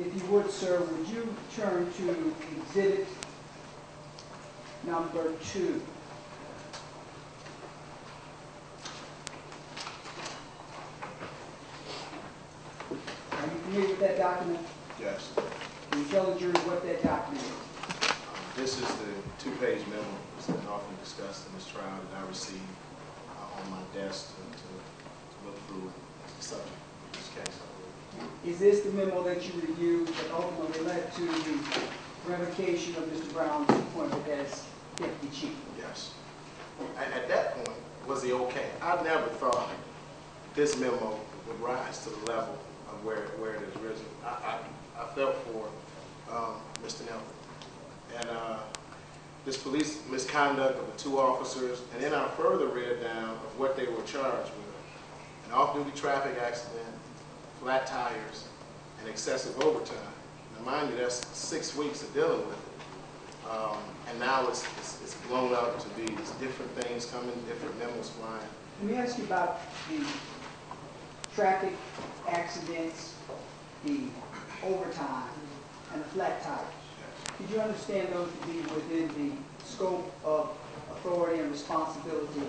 If you would, sir, would you turn to exhibit number two? Are you familiar with that document? Yes. Can you tell the jury what that document is? This is the two-page memo that's been often discussed in this trial that I received uh, on my desk to, to to look through the subject of this case. I believe. Is this the memo that you reviewed that ultimately led to the revocation of Mr. Brown's appointment as deputy chief? Yes. At, at that point, was he okay? I never thought this memo would rise to the level of where, where it has risen. I, I, I felt for, um, Mr. Nelson. And, uh, this police misconduct of the two officers, and then I further read down of what they were charged with. An off-duty traffic accident, flat tires, and excessive overtime. Now, mind you, that's six weeks of dealing with it. Um, and now it's, it's, it's blown up to be these different things coming, different memos flying. Let me ask you about the traffic accidents, the overtime, and the flat tires. Did you understand those to be within the scope of authority and responsibility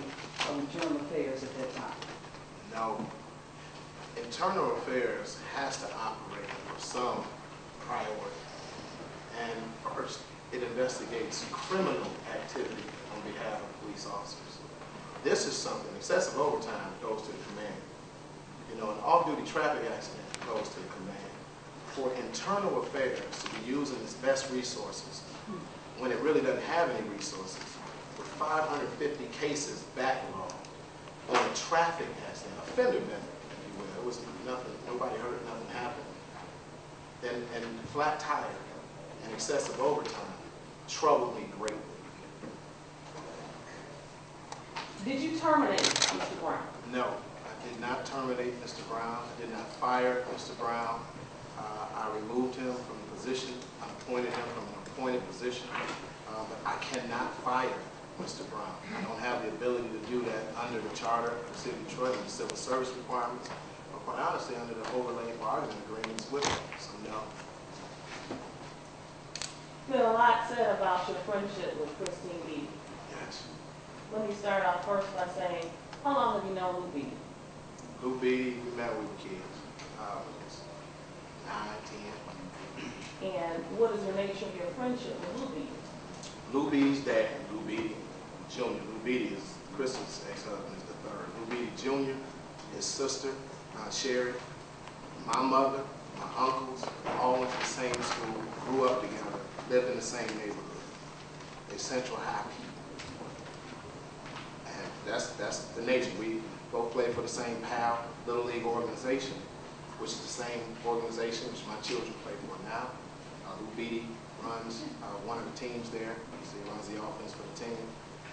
of internal affairs at that time? No. Internal affairs has to operate with some priority. And first, it investigates criminal activity on behalf of police officers. This is something, excessive overtime goes to the command. You know, an off-duty traffic accident goes to the command. For internal affairs to be using its best resources, when it really doesn't have any resources, with 550 cases backlogged, on a traffic accident, a fender if. It was nothing, nobody hurt, nothing happened. And, and flat tire and excessive overtime troubled me greatly. Did you terminate Mr. Brown? No, I did not terminate Mr. Brown. I did not fire Mr. Brown. Uh, I removed him from the position. I appointed him from an appointed position. Uh, But I cannot fire Mr. Brown. I don't have the ability to do that under the charter of the city of Detroit and the civil service requirements, quite honestly, under the overlay bargaining agreements with them, So no. Been a lot said about your friendship with Christine Beatty. Yes. Let me start off first by saying, how long have you known Lou Beatty? Lou Beatty, we met when we were kids. Uh, was Nine, ten. And what is the nature of your friendship with Lou Beatty? Lou Beatty's dad, Lou Beatty Jr. Lou Beatty is Crystal's ex-husband, is the third. Lou Beatty Jr., his sister, uh, Sherry, my mother, my uncles, all went to the same school, grew up together, lived in the same neighborhood. They're Central High people. And that's, that's the nature. We both played for the same PAL Little League organization, which is the same organization which my children play for now. Uh, Lou Beatty runs uh, one of the teams there. He runs the offense for the team.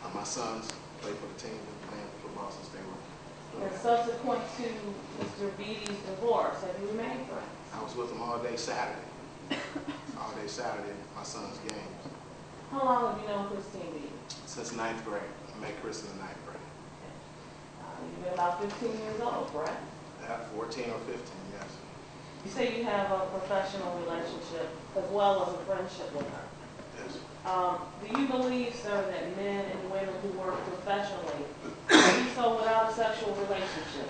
Uh, my sons play for the team and playing since they were. And subsequent to Mr. Beatty's divorce, have you remained friends? I was with him all day Saturday. all day Saturday my son's games. How long have you known Christine Beatty? Since ninth grade. I met Chris in the ninth grade. Uh, You've been about 15 years old, correct? At 14 or 15, yes. You say you have a professional relationship as well as a friendship with her. Yes. Um, do you believe, sir, that men and women who work professionally so without a sexual relationship?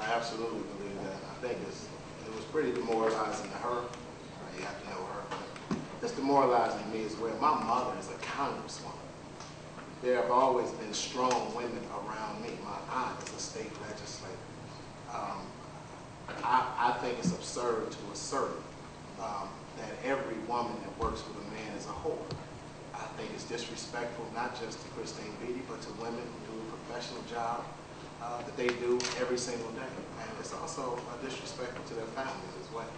I absolutely believe that. I think it's, it was pretty demoralizing to her. You have to know her. but It's demoralizing to me as well. My mother is a congresswoman. There have always been strong women around me. My aunt is a state legislator. Um, I, I think it's absurd to assert um, that every woman that works with a man is a whore. I think it's disrespectful, not just to Christine Beatty, but to women who do professional job uh, that they do every single day. And it's also disrespectful to their families as well.